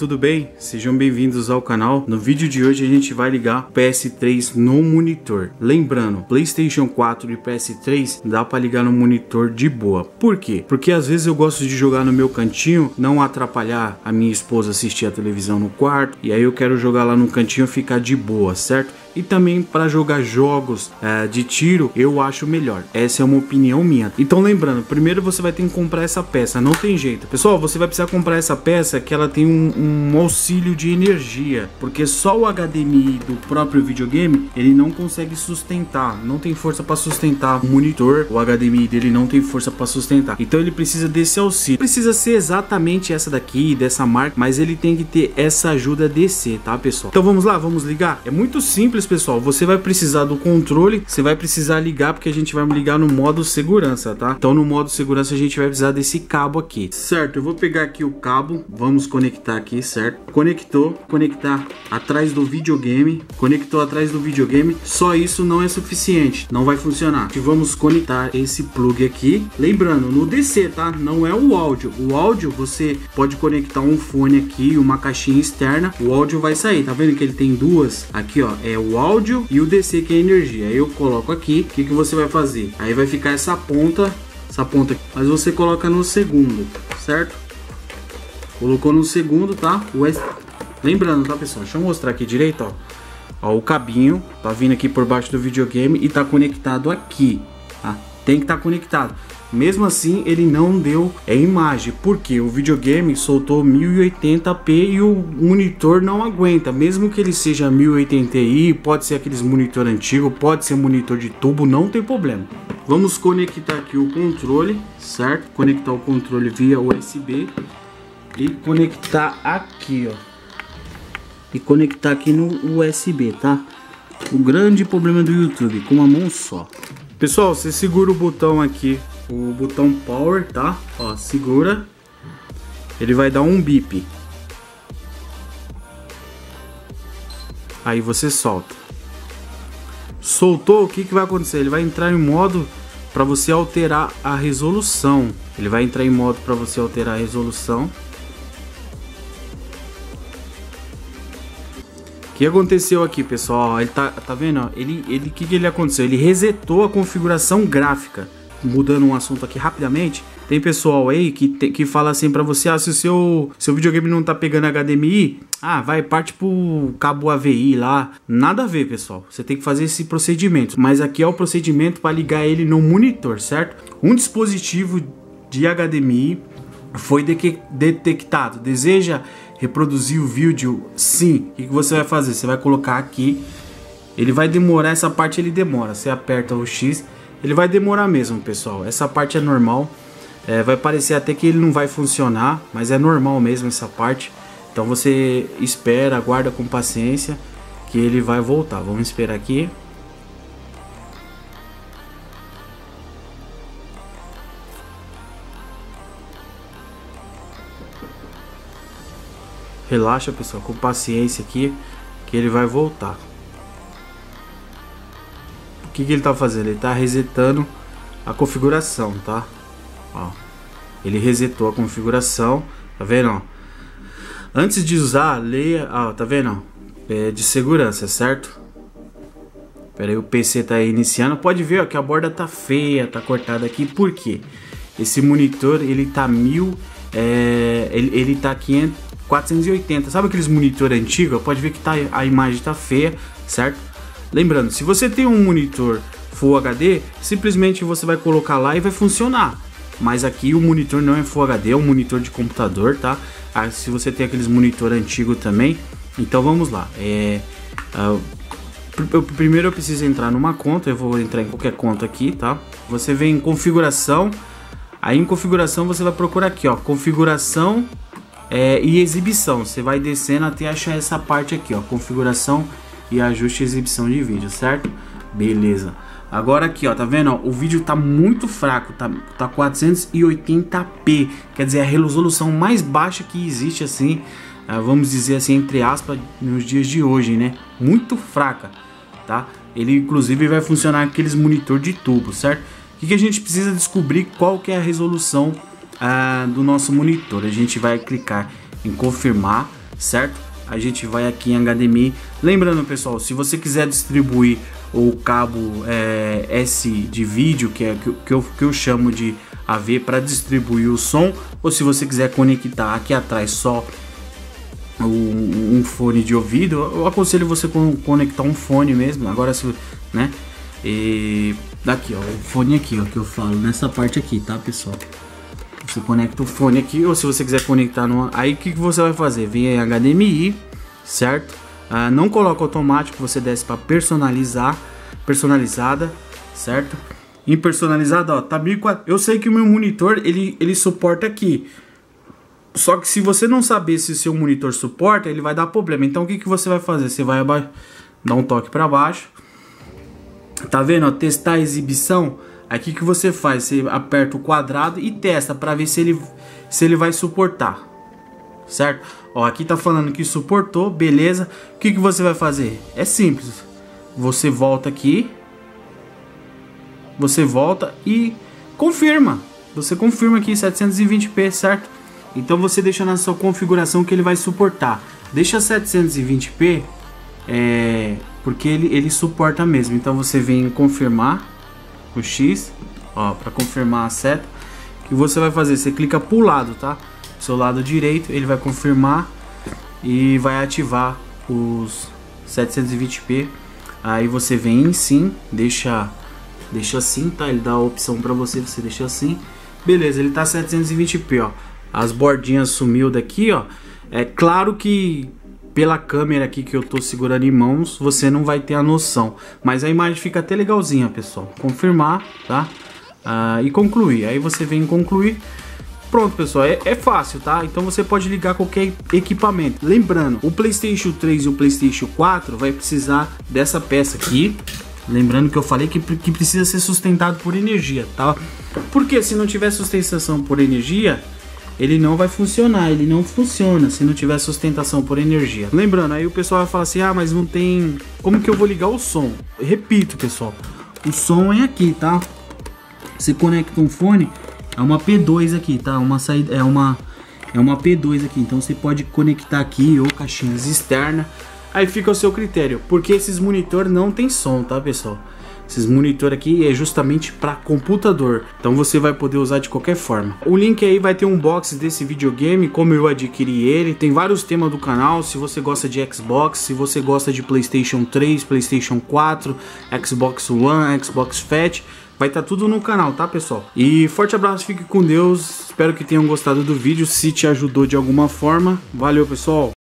tudo bem? Sejam bem-vindos ao canal. No vídeo de hoje a gente vai ligar o PS3 no monitor. Lembrando, PlayStation 4 e PS3 dá para ligar no monitor de boa. Por quê? Porque às vezes eu gosto de jogar no meu cantinho, não atrapalhar a minha esposa assistir a televisão no quarto, e aí eu quero jogar lá no cantinho ficar de boa, certo? E também para jogar jogos é, de tiro eu acho melhor. Essa é uma opinião minha. Então lembrando, primeiro você vai ter que comprar essa peça, não tem jeito. Pessoal, você vai precisar comprar essa peça que ela tem um, um auxílio de energia, porque só o HDMI do próprio videogame ele não consegue sustentar, não tem força para sustentar o monitor, o HDMI dele não tem força para sustentar. Então ele precisa desse auxílio. Precisa ser exatamente essa daqui, dessa marca, mas ele tem que ter essa ajuda DC, tá, pessoal? Então vamos lá, vamos ligar. É muito simples simples, pessoal. Você vai precisar do controle, você vai precisar ligar, porque a gente vai ligar no modo segurança, tá? Então no modo segurança a gente vai precisar desse cabo aqui. Certo, eu vou pegar aqui o cabo, vamos conectar aqui, certo? Conectou, conectar atrás do videogame, conectou atrás do videogame, só isso não é suficiente, não vai funcionar. E vamos conectar esse plug aqui, lembrando, no DC, tá? Não é o áudio. O áudio você pode conectar um fone aqui, uma caixinha externa, o áudio vai sair, tá vendo que ele tem duas? Aqui, ó, é o o áudio e o DC que é energia. Aí eu coloco aqui, o que, que você vai fazer? Aí vai ficar essa ponta, essa ponta aqui, mas você coloca no segundo, certo? Colocou no segundo, tá? O. Lembrando, tá pessoal? Deixa eu mostrar aqui direito, ó. Ó, o cabinho tá vindo aqui por baixo do videogame e tá conectado aqui, tá? Tem que estar tá conectado. Mesmo assim, ele não deu é, imagem, porque o videogame soltou 1080p e o monitor não aguenta. Mesmo que ele seja 1080i, pode ser aqueles monitor antigo, pode ser monitor de tubo, não tem problema. Vamos conectar aqui o controle, certo? Conectar o controle via USB e conectar aqui, ó. E conectar aqui no USB, tá? O grande problema do YouTube, com uma mão só. Pessoal, você segura o botão aqui o botão power, tá? Ó, segura. Ele vai dar um bip. Aí você solta. Soltou, o que, que vai acontecer? Ele vai entrar em modo para você alterar a resolução. Ele vai entrar em modo para você alterar a resolução. O que aconteceu aqui, pessoal? Ele tá, tá vendo? Ele, ele, que, que ele aconteceu? Ele resetou a configuração gráfica mudando um assunto aqui rapidamente, tem pessoal aí que, te, que fala assim para você, ah, se o seu, seu videogame não tá pegando HDMI, ah, vai, parte pro cabo AVI lá. Nada a ver, pessoal. Você tem que fazer esse procedimento. Mas aqui é o procedimento para ligar ele no monitor, certo? Um dispositivo de HDMI foi de detectado. Deseja reproduzir o vídeo? Sim. O que você vai fazer? Você vai colocar aqui. Ele vai demorar, essa parte ele demora. Você aperta o X ele vai demorar mesmo, pessoal. Essa parte é normal. É, vai parecer até que ele não vai funcionar, mas é normal mesmo essa parte. Então você espera, aguarda com paciência que ele vai voltar. Vamos esperar aqui. Relaxa, pessoal, com paciência aqui que ele vai voltar que, que ele está fazendo? Ele está resetando a configuração, tá? Ó, ele resetou a configuração, tá vendo? Antes de usar, leia, ó, tá vendo? É de segurança, certo? Pera aí, o PC tá iniciando. Pode ver ó, que a borda tá feia, tá cortada aqui. Por quê? Esse monitor, ele tá mil... É, ele, ele tá 500, 480. Sabe aqueles monitor antigos? Pode ver que tá, a imagem tá feia, certo? Lembrando, se você tem um monitor Full HD, simplesmente você vai colocar lá e vai funcionar. Mas aqui o monitor não é Full HD, é um monitor de computador, tá? Ah, se você tem aqueles monitor antigo também, então vamos lá. É, uh, primeiro eu preciso entrar numa conta, eu vou entrar em qualquer conta aqui, tá? Você vem em configuração, aí em configuração você vai procurar aqui, ó, configuração é, e exibição. Você vai descendo até achar essa parte aqui, ó, configuração e ajuste exibição de vídeo, certo? Beleza. Agora aqui, ó, tá vendo? O vídeo tá muito fraco, tá, tá 480p, quer dizer, a resolução mais baixa que existe assim, uh, vamos dizer assim, entre aspas, nos dias de hoje, né? Muito fraca, tá? Ele inclusive vai funcionar aqueles monitor de tubo, certo? O que, que a gente precisa descobrir qual que é a resolução uh, do nosso monitor? A gente vai clicar em confirmar certo? A gente vai aqui em HDMI. Lembrando, pessoal, se você quiser distribuir o cabo é, S de vídeo, que é que, que, eu, que eu chamo de AV para distribuir o som, ou se você quiser conectar aqui atrás só um, um fone de ouvido, eu aconselho você conectar um fone mesmo. Agora, se, né? E daqui, ó, o fone aqui, ó, que eu falo nessa parte aqui, tá, pessoal? Você conecta o fone aqui, ou se você quiser conectar no, aí o que, que você vai fazer? Vem em HDMI, certo? Ah, não coloca automático, você desce para personalizar, personalizada, certo? Em personalizada, ó, tá 1400. Eu sei que o meu monitor ele ele suporta aqui. Só que se você não saber se o seu monitor suporta, ele vai dar problema. Então o que, que você vai fazer? Você vai dar um toque para baixo. Tá vendo? Ó, testar a exibição. Aqui que você faz? Você aperta o quadrado e testa para ver se ele, se ele vai suportar. Certo? Ó, aqui tá falando que suportou, beleza. O que, que você vai fazer? É simples. Você volta aqui. Você volta e confirma. Você confirma aqui 720p, certo? Então você deixa na sua configuração que ele vai suportar. Deixa 720p, é, porque ele, ele suporta mesmo. Então você vem confirmar o X, ó, para confirmar a seta. que você vai fazer? Você clica para o lado, tá? seu lado direito, ele vai confirmar e vai ativar os 720p. Aí você vem em sim, deixa deixa assim, tá? Ele dá a opção para você, você deixa assim. Beleza, ele tá 720p, ó as bordinhas sumiu daqui, ó. É claro que pela câmera aqui que eu tô segurando em mãos, você não vai ter a noção. Mas a imagem fica até legalzinha, pessoal. Confirmar, tá? Ah, e concluir. Aí você vem concluir. Pronto, pessoal, é, é, fácil, tá? Então você pode ligar qualquer equipamento. Lembrando, o PlayStation 3 e o PlayStation 4 vai precisar dessa peça aqui. Lembrando que eu falei que, que precisa ser sustentado por energia, tá? Porque se não tiver sustentação por energia, ele não vai funcionar, ele não funciona se não tiver sustentação por energia. Lembrando, aí o pessoal vai falar assim: "Ah, mas não tem como que eu vou ligar o som?". Repito, pessoal. O som é aqui, tá? Você conecta um fone, é uma P2 aqui, tá? Uma saída é uma é uma P2 aqui, então você pode conectar aqui ou caixinhas externas. Aí fica o seu critério, porque esses monitor não tem som, tá, pessoal? Esses monitor aqui é justamente para computador, então você vai poder usar de qualquer forma. O link aí vai ter um box desse videogame, como eu adquiri ele. Tem vários temas do canal, se você gosta de Xbox, se você gosta de PlayStation 3, PlayStation 4, Xbox One, Xbox Fat, vai estar tá tudo no canal, tá pessoal? E forte abraço, fique com Deus, espero que tenham gostado do vídeo, se te ajudou de alguma forma. Valeu pessoal!